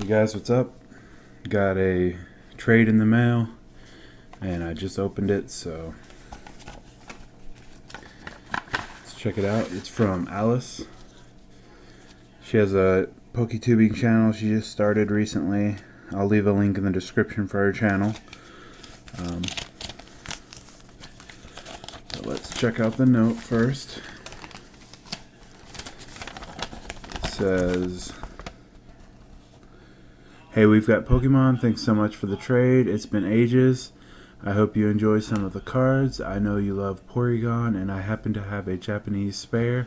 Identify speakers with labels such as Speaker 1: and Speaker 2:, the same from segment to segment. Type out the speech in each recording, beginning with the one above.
Speaker 1: Hey guys, what's up? Got a trade in the mail and I just opened it, so let's check it out. It's from Alyce. She has a PokeTubing channel she just started recently. I'll leave a link in the description for her channel. Um, let's check out the note first. It says Hey, we've got Pokemon. Thanks so much for the trade. It's been ages. I hope you enjoy some of the cards. I know you love Porygon, and I happen to have a Japanese spare.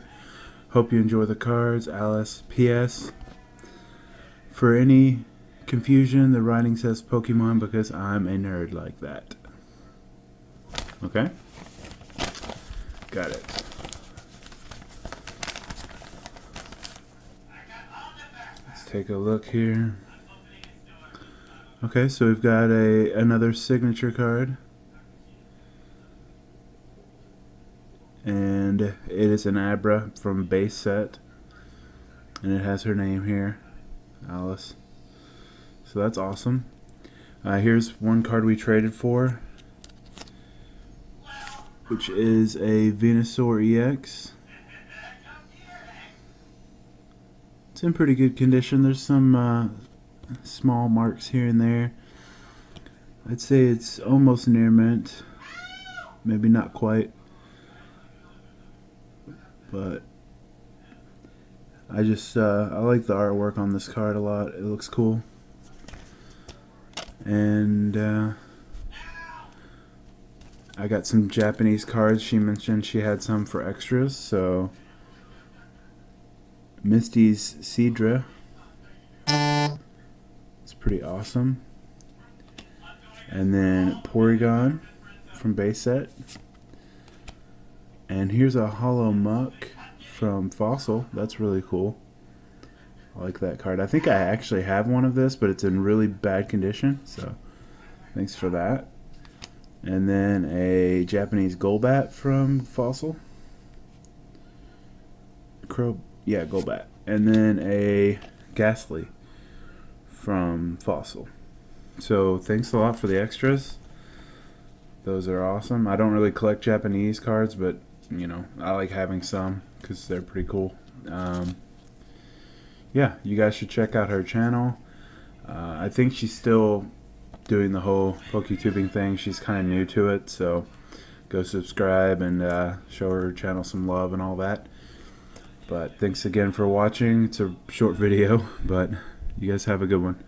Speaker 1: Hope you enjoy the cards. Alyce. P.S. For any confusion, the writing says Pokemon because I'm a nerd like that. Okay? Got it. Let's take a look here. Okay, so we've got a another signature card. And it is an Abra from base set. And it has her name here, Alyce. So that's awesome. Uh, here's one card we traded for, which is a Venusaur EX. It's in pretty good condition. There's some uh, small marks here and there. I'd say it's almost near mint. Maybe not quite. But I just uh, I like the artwork on this card a lot. It looks cool. And uh, I got some Japanese cards. She mentioned she had some for extras, so Misty's Seadra pretty awesome. And then Porygon from base set. And here's a Holo Muk from Fossil. That's really cool. I like that card. I think I actually have one of this, but it's in really bad condition. So thanks for that. And then a Japanese Golbat from Fossil. Crow, yeah, Golbat. And then a Gastly from Fossil. So thanks a lot for the extras. Those are awesome. I don't really collect Japanese cards, but you know I like having some because they're pretty cool. Um, yeah, you guys should check out her channel. Uh, I think she's still doing the whole PokeTubing thing. She's kind of new to it, so go subscribe and uh, show her channel some love and all that. But thanks again for watching. It's a short video, but you guys have a good one.